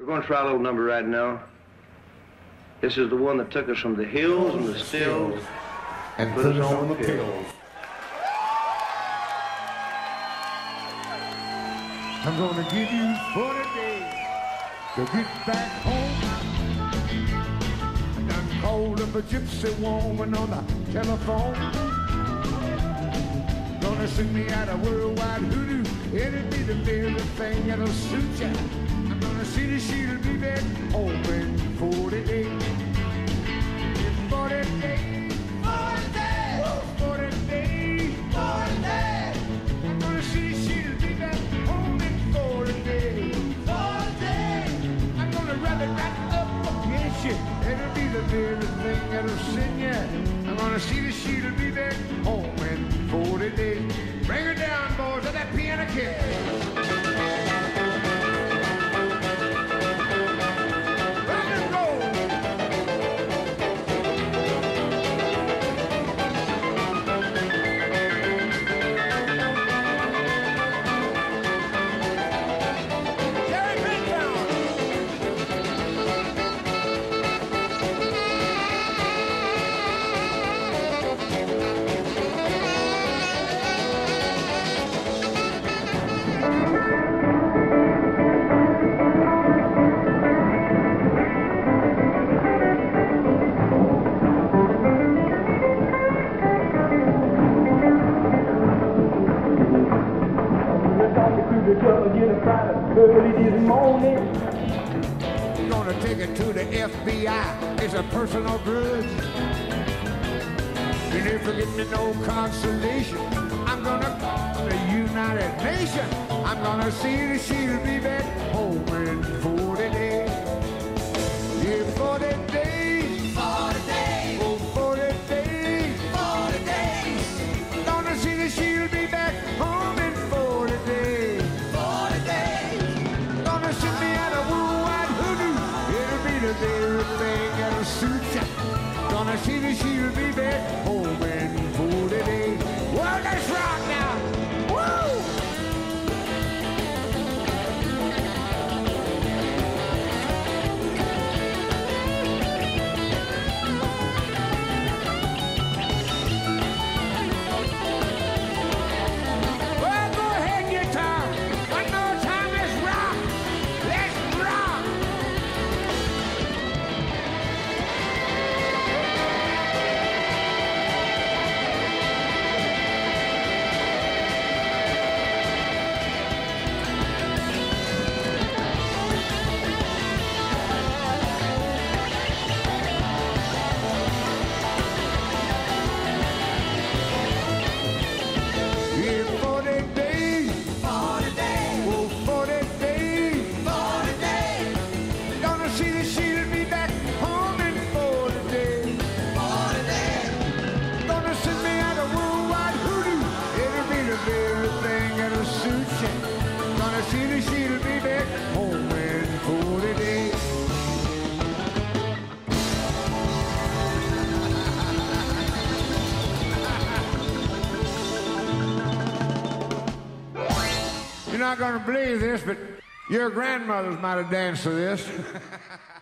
We're going to try a little number right now. This is the one that took us from the hills and the stills and put us on the pills. I'm gonna give you 40 days to get back home. And I'm called up a gypsy woman on the telephone. Gonna sing me out a worldwide hoodoo. It'll be the very thing that'll suit ya. That she'll be back home in 40 days. In 40 days. 40 days. 40 days. 40. I'm gonna see she'll be back home in 40 days. 40 days. I'm gonna wrap up against you. It'll be the very thing that'll send ya. I'm gonna see that she'll be back home in 40 Gonna take it to the FBI. It's a personal grudge. And if you get me no consolation, I'm gonna call the United Nations. I'm gonna see that she'll be back home in 40 days. Yeah, 40 days. 40 days. Oh, 40 days. 40 days. Gonna see that she'll be back It'll be that'll suit ya. Gonna see that she'll be back home in You're not gonna believe this, but your grandmothers might have danced to this.